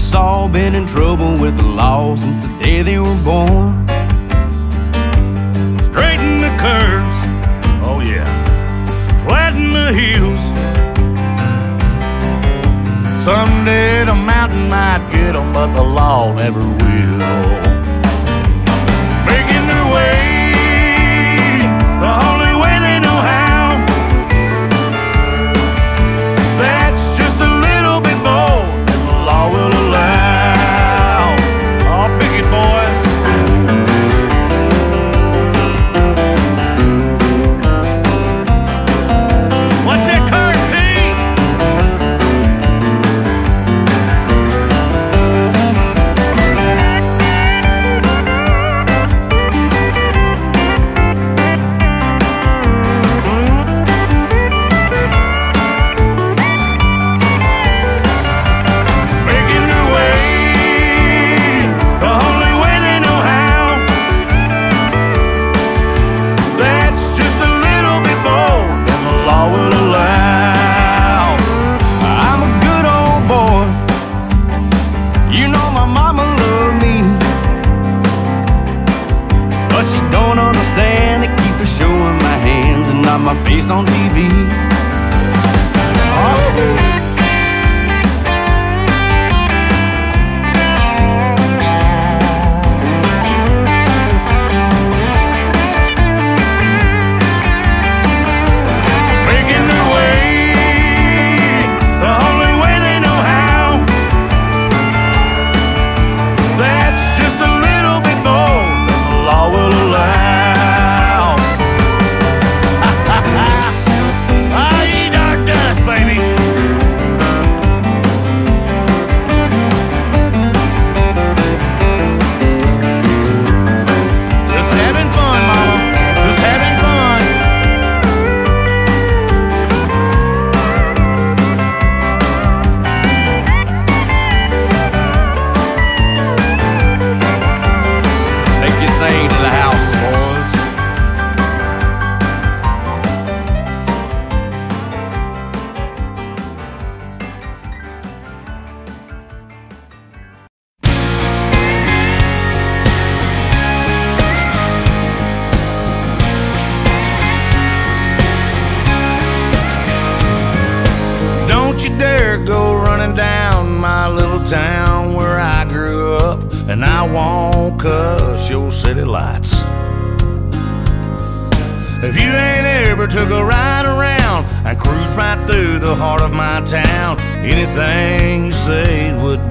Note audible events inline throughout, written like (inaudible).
us all been in trouble with the law since the day they were born. Straighten the curves, oh yeah, flatten the hills. Someday the mountain might get them, but the law never will.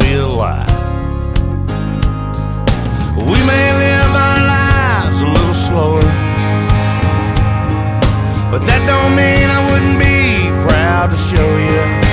be. We may live our lives a little slower, but that don't mean I wouldn't be proud to show you.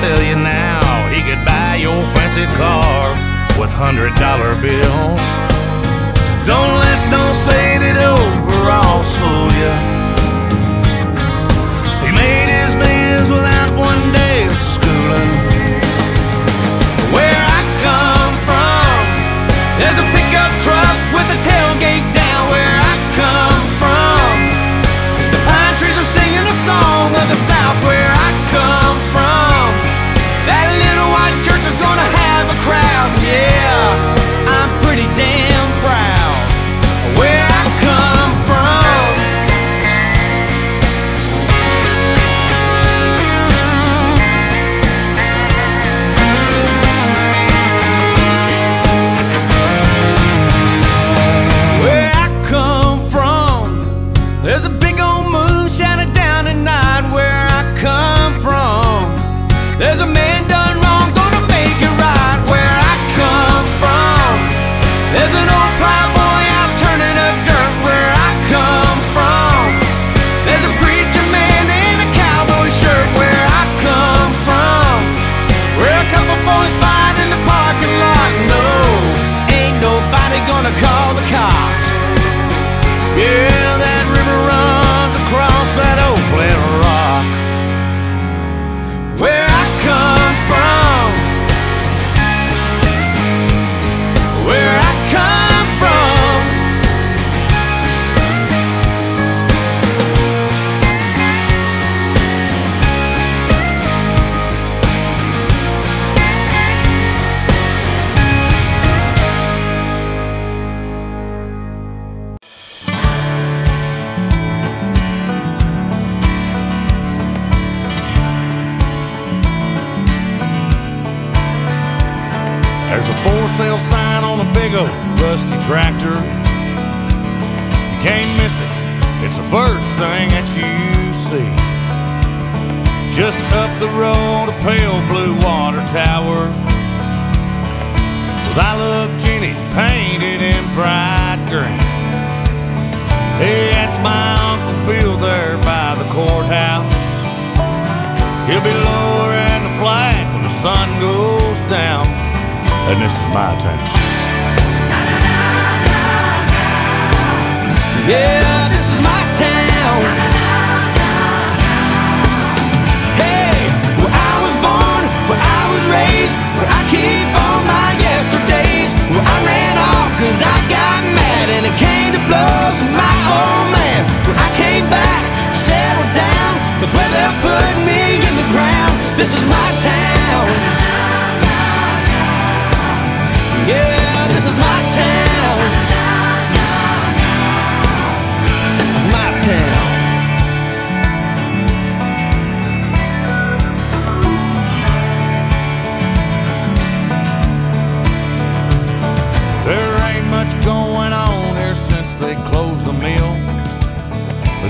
tell you now, he could buy your fancy car with hundred dollar bills. Don't let no faded overalls fool you Jenny painted in bright green. Hey, that's my Uncle Bill there by the courthouse. He'll be lowering the flag when the sun goes down. And this is my town. Yeah, this is my town. Hey, where I was born, where I was raised, where I keep all my my old man. Where I came back, settled down, that's where putting me in the ground. This is my town. Yeah, this is my town.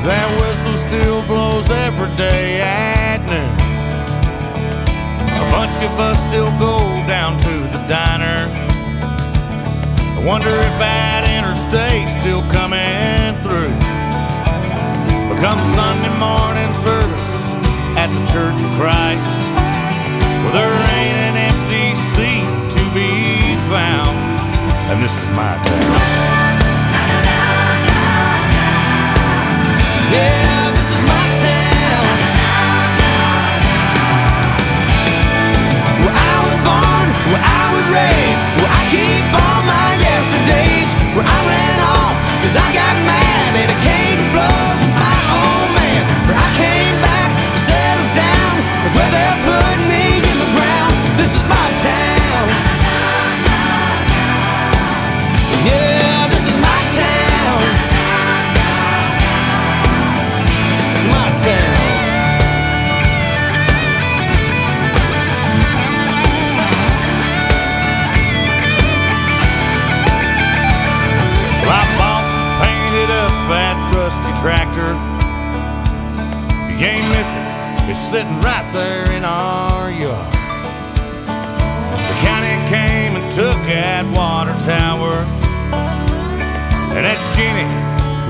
That whistle still blows every day at noon. A bunch of us still go down to the diner. I wonder if that interstate's still coming through. But come Sunday morning service at the Church of Christ, well, there ain't an empty seat to be found. And this is my town. Raised, where I keep all my yesterdays. Where I ran off, cause I got mad sitting right there in our yard. The county came and took that water tower. And that's Jenny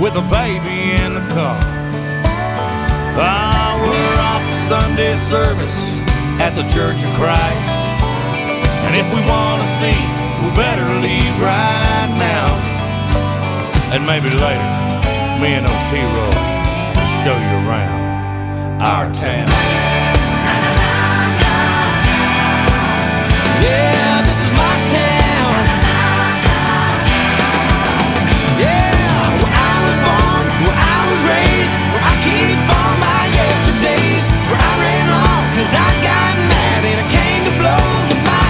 with a baby in the car. Ah, we're off to Sunday service at the Church of Christ. And if we want to see, we better leave right now. And maybe later, me and Otero will show you around our town. Yeah, this is my town. Yeah, where I was born, where I was raised, where I keep all my yesterdays. Where I ran off cause I got mad and it came to my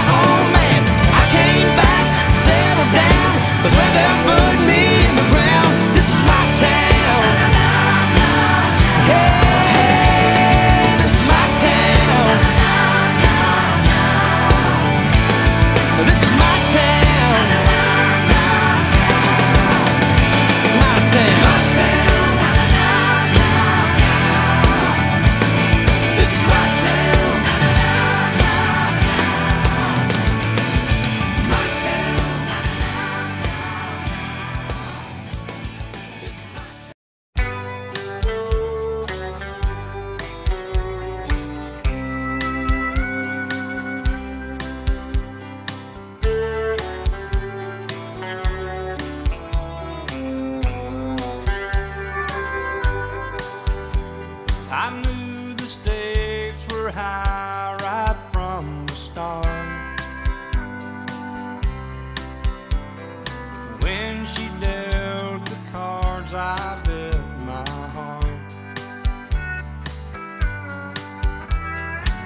man. I came back, settled down, cause where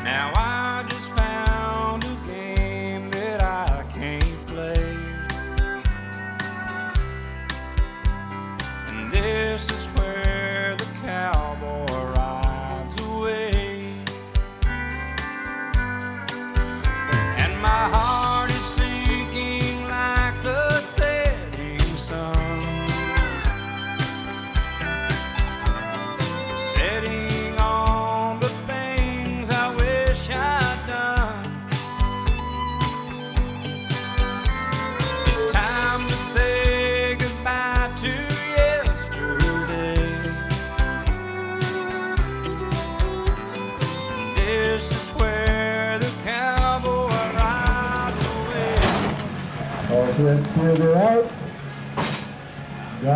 Now I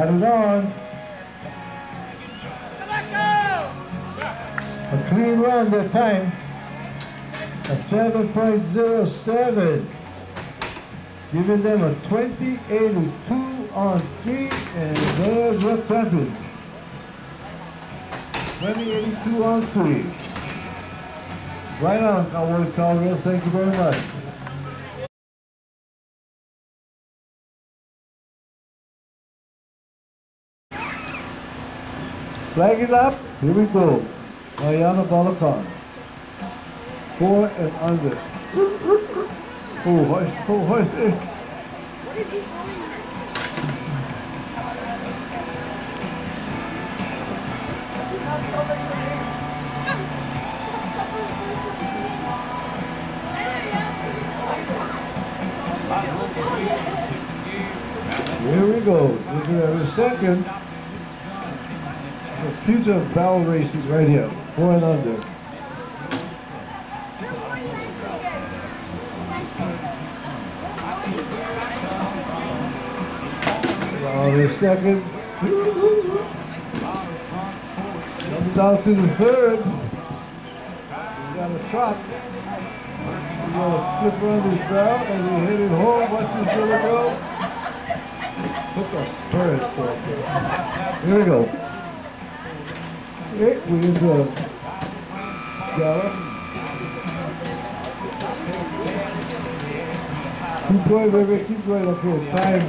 It on. A clean run that time. A 7.07. Giving them a 2082 on three, and there's your champion. 2082 on three. Right on, Cowboy Caldwell. Thank you very much. Flag is up. Here we go. Mariana Balakan. Four and under. Oh, hoist, oh, hoist. eh. Here we go. Look at every second. Future of racing right here. Four and under. Now the second. Comes down to the third. We got a trot. We got to flip around this barrel and we hit it home. Watch this little go. Took a spur for it. Here we go. We into a gallop. Keep going, baby, keep going. Okay, time.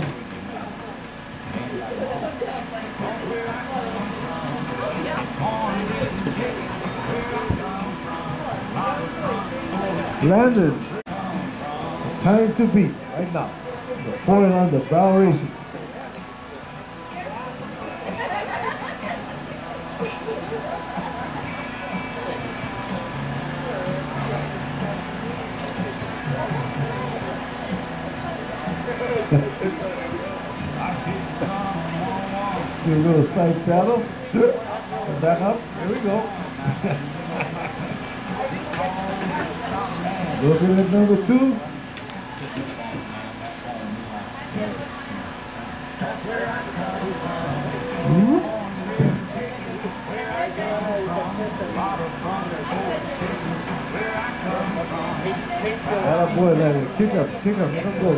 Landon. Time to beat right now. The four and under, Brown Racing. Do a little side saddle. Back up. Here we go. (laughs) Looking at number two. That boy, Lenny. Kick up, kick up, him go.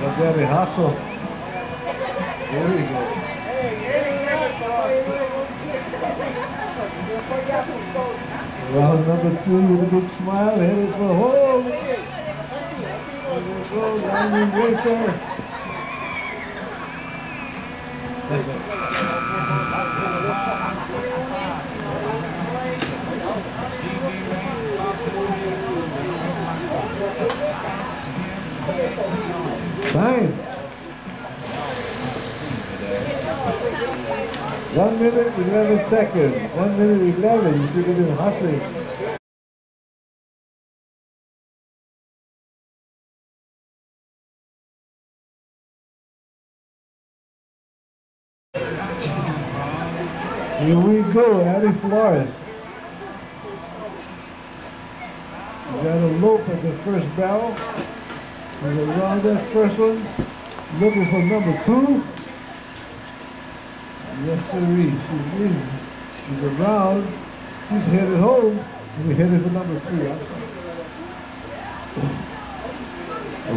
Let Danny hustle. There we go. Round number two with a big smile, headed for home. There we go, Racer. Fine. One minute, 11 seconds. One minute, 11. You should have been hustling. Here we go, Addie Flores. We got a lope at the first barrel. We're around that first one. Looking for number two. Yes, sirree. She's in. She's around. She's headed home. And we headed for number three. I'm.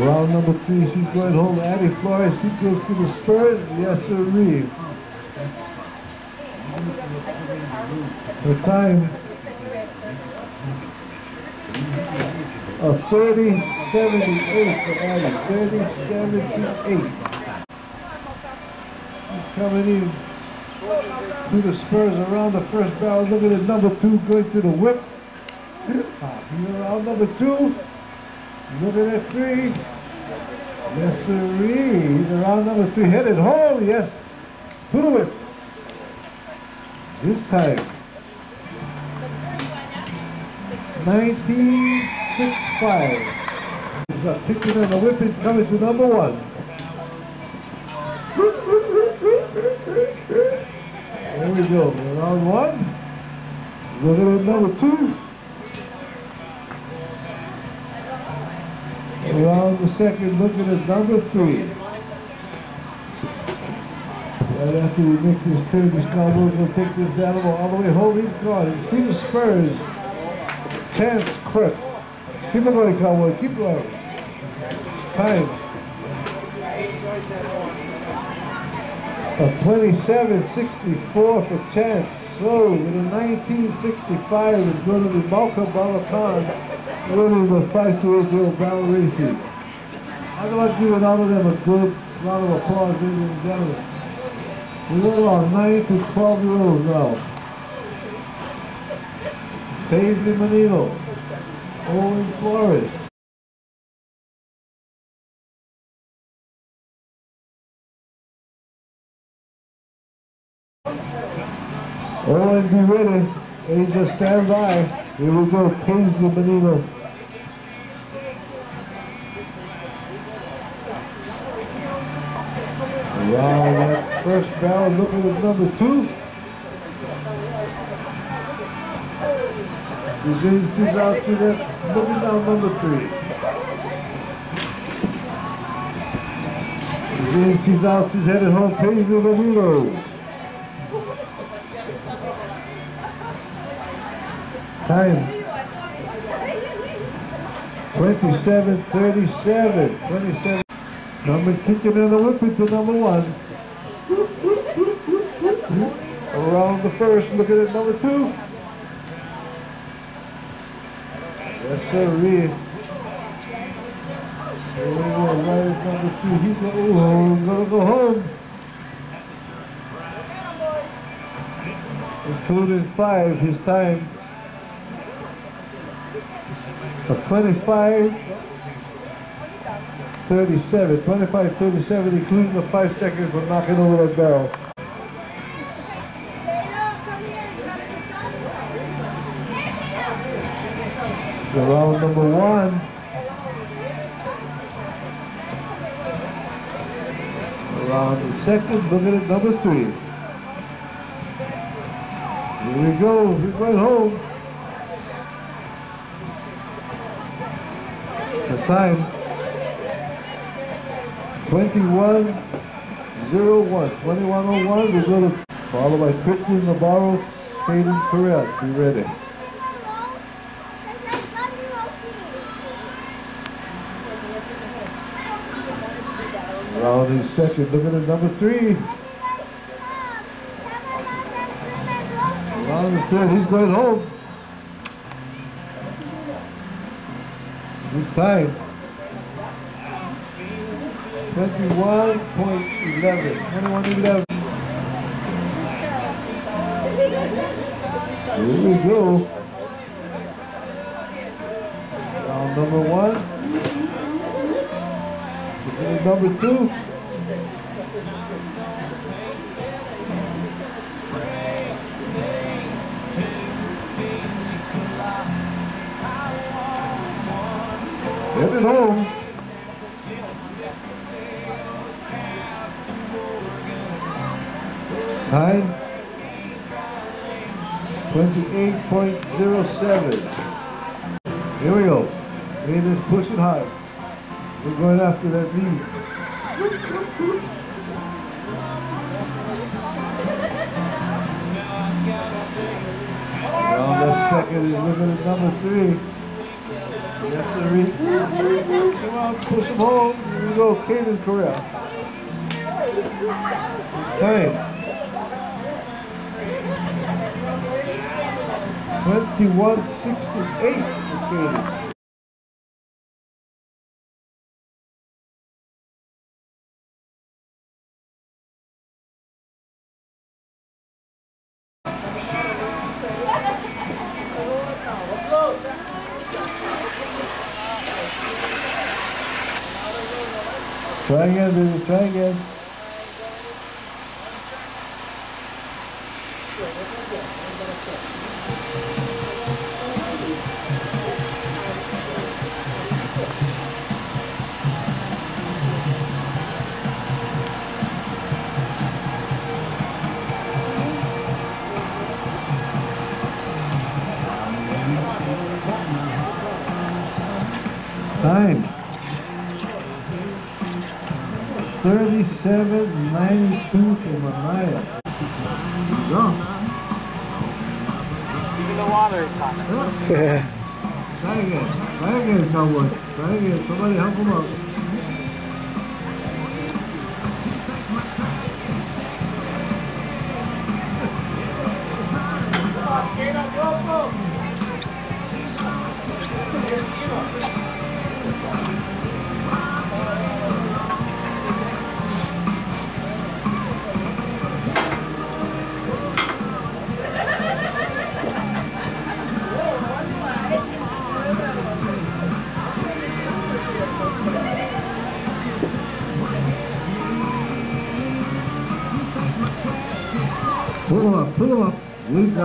Around number three, she's going home. Addie Flores, she goes to the spurs. Yes, sirree. Her time a 30 78 for Addie. 30 78. She's coming in to the spurs around the first barrel. Look at it, number two going to the whip. Ah, around number two. Look at that three. Yes, sirree. He's around number three. Headed home, yes. The whip. This time. 1965. He's up picking and the whip is coming to number one. We go. Round one. Looking at number two. Round the second, looking at number three. Right after we make this turn, this cowboy will take this animal all the way home. He's gone. The spurs. Chance Crook. Keep it going, cowboy. Keep going. Time. A 27.64 for Chance. So, with a 1965, it's going to be Malcolm Balakan winning the 5 to 8 year old battle racing. I'd like to give all of them a good round of applause, ladies and gentlemen. We got on 9 to 12 year olds now. Paisley Menino, Owen Flores. Owen, be ready. Age just stand by. Here we go, Paisley Menino. Around that first barrel, looking at number two. The agency's out to that, looking down number three. The agency's out, she's headed home, Paisley Menino. Time. 27, 37, 27. Number kicking in the whip into number one. Around the first, looking at number two. Yes, sir, Reed. Here we go, number two. He's go, oh, gonna go home. Including five, his time. A 25, 37, 25, 37, including the five seconds for knocking over that barrel. The round number one. Round second, looking at number three. Here we go, we're going home. Time 21 01 2101 we're going to follow by Kristen Navarro Hayden Perez. be ready. Round is second. Looking at number three. Round is third. He's going home This time, 21.11, 21.11. Here we go. Round number one. Number two. Home. Time 28.07. Here we go. It is pushing hard. We're going after that lead. Second is at number three. Yes, sir. Come on, push him home. Here we go, Caden Corral. Time. 2168 for Caden. Time. 37.92 for Manaya. Go. Even the water is hot. Try again. Try again, cowboy. Try again. Somebody help him out.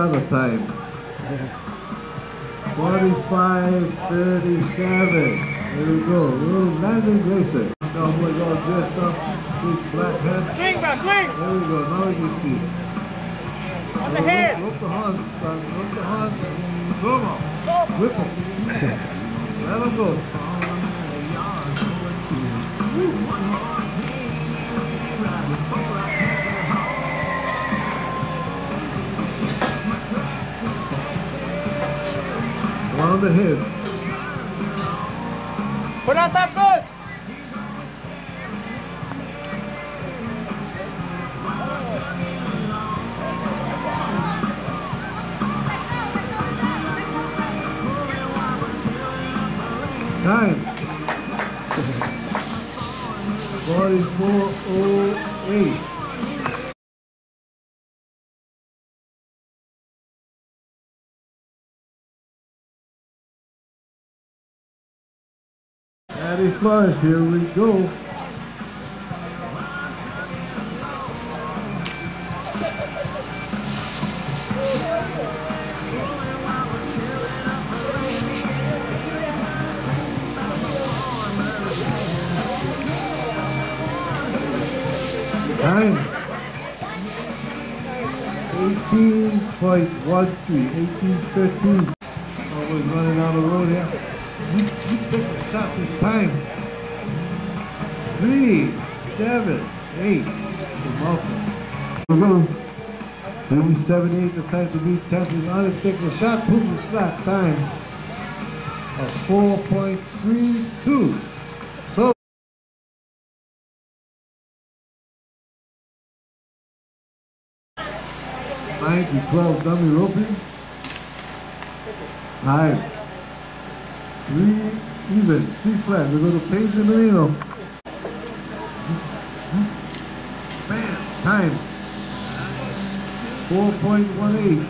Got time. 45, 37. There we go. Little Landon Grayson. Oh Cowboys all dressed up. Big black hat. Swing, bro, swing! There we go. Now we can see. On the head! Look the horn, son. Look the horn. Him up. Whip him. Let him go. (laughs) The head. Put out that here we go. Nine. 18.13, 18.13. 278 the time to beat Temple on it. Take shot, boom, the slap time of 4.32. So Nine to 12 dummy roping. Nine. Three even, three flat. We go to Paisley Marino. Man, time Four point one eight.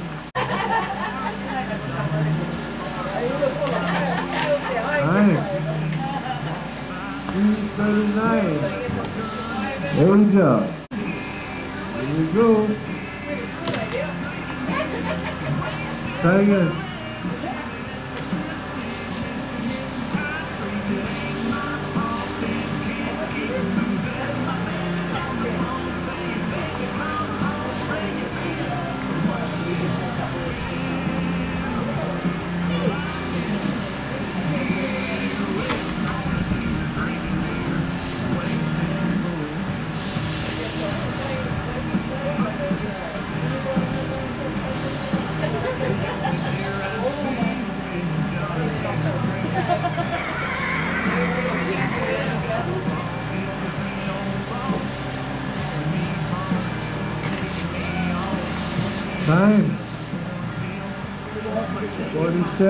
Time. Three thirty-nine. There we go. Here we go. Try again.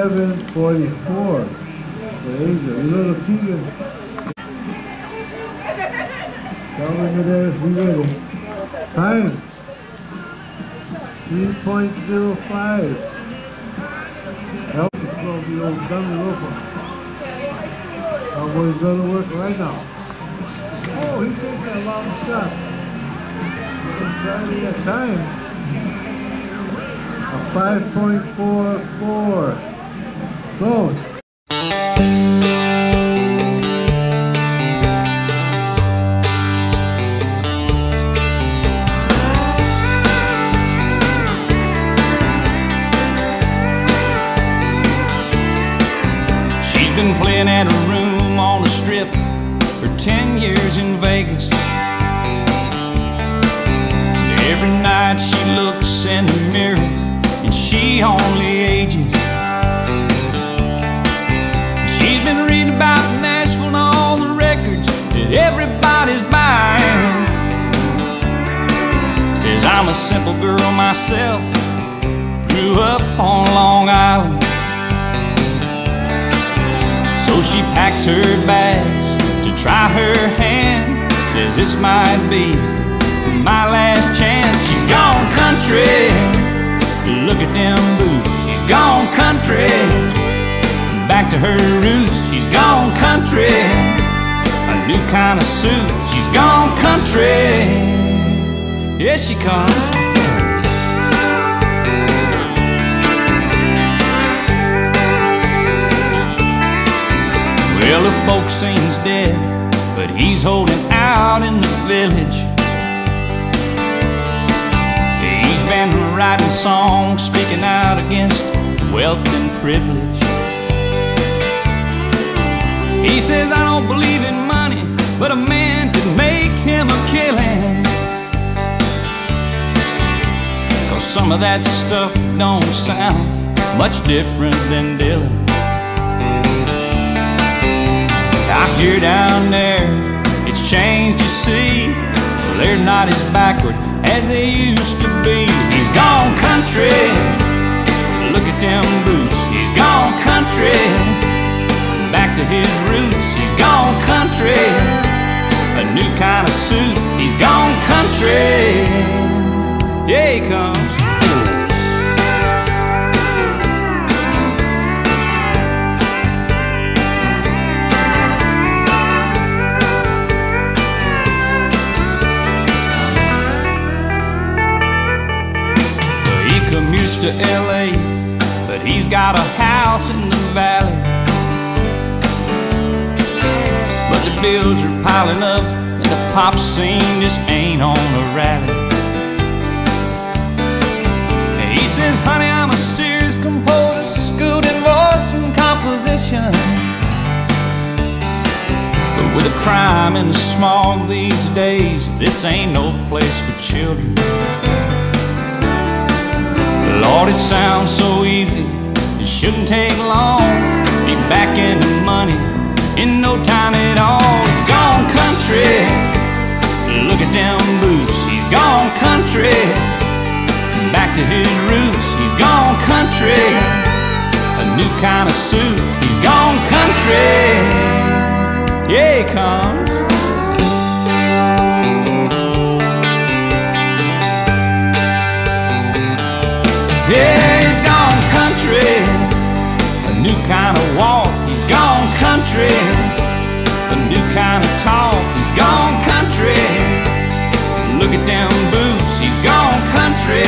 744. There's a little Keegan. Coming to there, she ready. Time. 3.05. Help is going to be old dummy local. Cowboy's going to work right now. Oh, he takes that long shot. He's trying to get time. A 5.44. Close. I'm a simple girl myself, grew up on Long Island. So she packs her bags to try her hand. Says this might be my last chance. She's gone country. Look at them boots. She's gone country. Back to her roots. She's gone country. A new kind of suit. She's gone country. Here she comes. Well, the folk sings dead, but he's holding out in the village. He's been writing songs, speaking out against wealth and privilege. He says, I don't believe in money, but a man could make him a killing. Cause some of that stuff don't sound much different than Dylan. I hear down there, it's changed, you see. Well, they're not as backward as they used to be. He's gone country. Look at them boots. He's gone country. Back to his roots. He's gone country. A new kind of suit. He's gone country. Yeah, he comes. He commutes to LA, but he's got a house in the valley. But the bills are piling up, and the pop scene just ain't on a rally. Says, honey, I'm a serious composer, schooled in voice and composition. But with the crime and the smog these days, this ain't no place for children. Lord, it sounds so easy. It shouldn't take long. Be back in the money in no time at all. He's gone country. Look at them boots. He's gone country. To his roots. He's gone country. A new kind of suit. He's gone country. Yeah, he comes. Yeah, he's gone country. A new kind of walk. He's gone country. A new kind of talk. He's gone country. Look at them boots. He's gone country.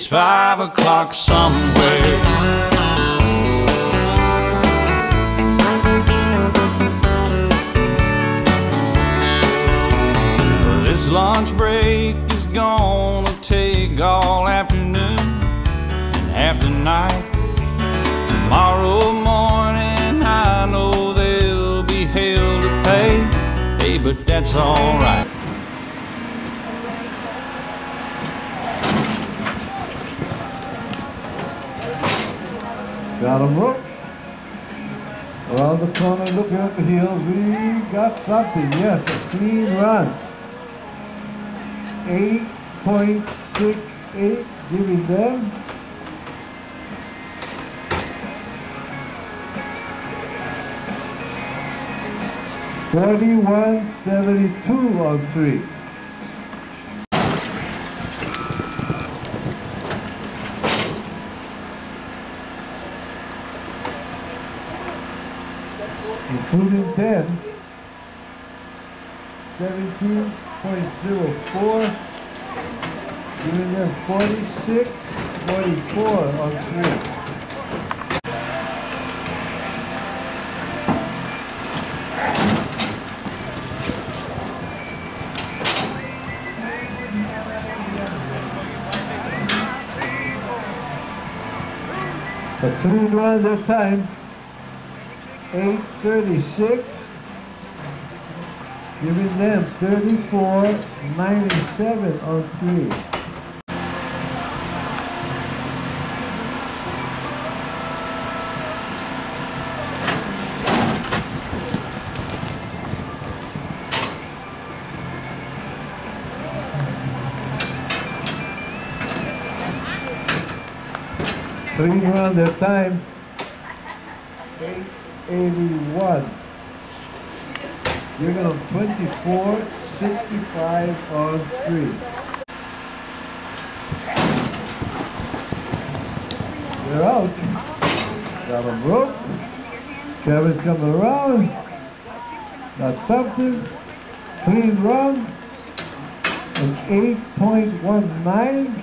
It's five o'clock somewhere. This lunch break is gonna take all afternoon and half the night. Tomorrow morning, I know there'll be hell to pay. Hey, but that's alright. Him hooked. Around the corner, looking at the heels. We got something. Yes, a clean run. 8.68 giving them. Forty-one seventy-two on three. Including 10, 17.04, giving them 46, 44 on three. The three runs at time. 836, giving them 34, 97 on three. Three rounds at time. Eight. 81. You're going to 24, 65 on three. They're out. Got them broke. Kevin's coming around. Got something. Clean run. An 8.19.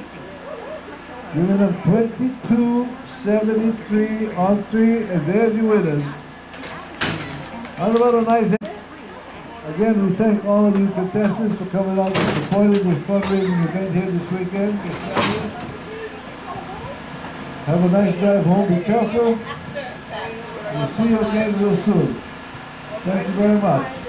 Giving them 22, 73 on three. And there's your winners. How a nice Again, we thank all of you contestants for coming out and supporting this fundraising event here this weekend. Have a nice drive home. Be careful. We'll see you again real soon. Thank you very much.